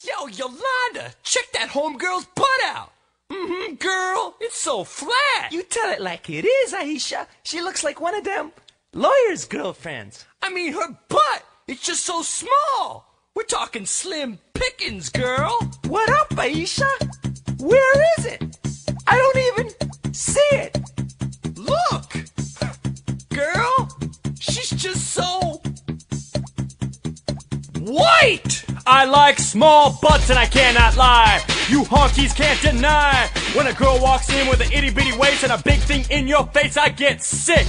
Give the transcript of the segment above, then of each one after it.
Yo, Yolanda, check that homegirl's butt out. Mm-hmm, girl, it's so flat. You tell it like it is, Aisha. She looks like one of them lawyers' girlfriends. I mean, her butt, it's just so small. We're talking slim pickings, girl. What up, Aisha? Where is it? I don't even see it. Look, girl, she's just so white. I like small butts and I cannot lie. You honkies can't deny. When a girl walks in with an itty bitty waist and a big thing in your face, I get sick.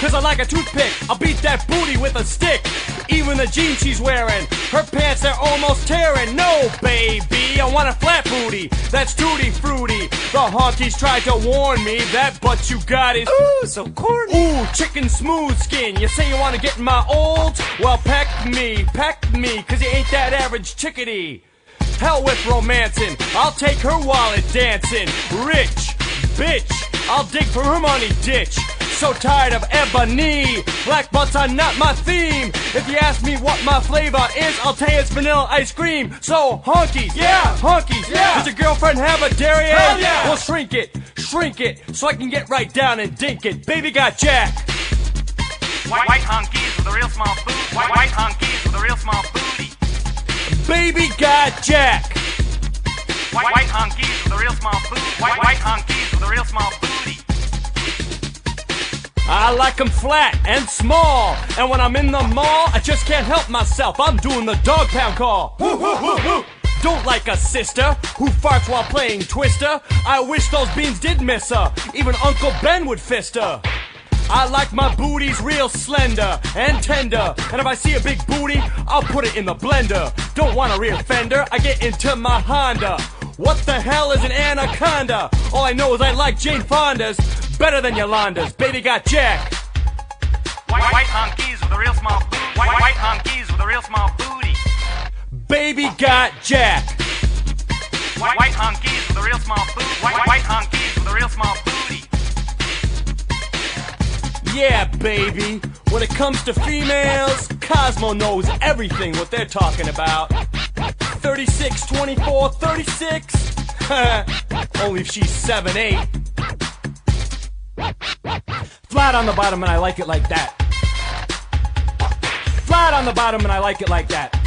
Cause I like a toothpick, I'll beat that booty with a stick. Even the jeans she's wearing, her pants they're almost tearing. No, baby, I want a flat booty, that's tutti fruity. The honkies tried to warn me that butt you got is Ooh, so corny. Ooh, chicken smooth skin. You say you wanna get in my old? Well, peck me, peck me, cause you ain't that average chickadee. Hell with romancing, I'll take her wallet dancing. Rich, bitch, I'll dig for her money ditch. So tired of ebony, black butts are not my theme. If you ask me what my flavor is, I'll tell you it's vanilla ice cream. So honkies, Yeah. honkies, Yeah. Does your girlfriend have a derriere? Hell yeah. Well, shrink it, shrink it, so I can get right down and dink it. Baby got Jack. White, white honkies with a real small booty. White, white honkies with a real small booty. Baby got Jack. White, white honkies with a real small booty. White, white honkies with a real small booty. I like 'em flat and small. And when I'm in the mall, I just can't help myself. I'm doing the dog pound call. Woo, woo, woo, woo. Don't like a sister who farts while playing Twister. I wish those beans did miss her. Even Uncle Ben would fist her. I like my booties real slender and tender. And if I see a big booty, I'll put it in the blender. Don't want a rear fender, I get into my Honda. What the hell is an anaconda? All I know is I like Jane Fonda's better than Yolanda's. Baby got Jack. White, white honkies with a real small booty. White, white honkies with a real small booty. Baby got Jack. White, white honkies with a real small booty. White, white honkies with a real small booty. Yeah, baby. When it comes to females, Cosmo knows everything what they're talking about. 36, 24, 36. Only if she's 7, 8. Flat on the bottom and I like it like that. Flat on the bottom and I like it like that.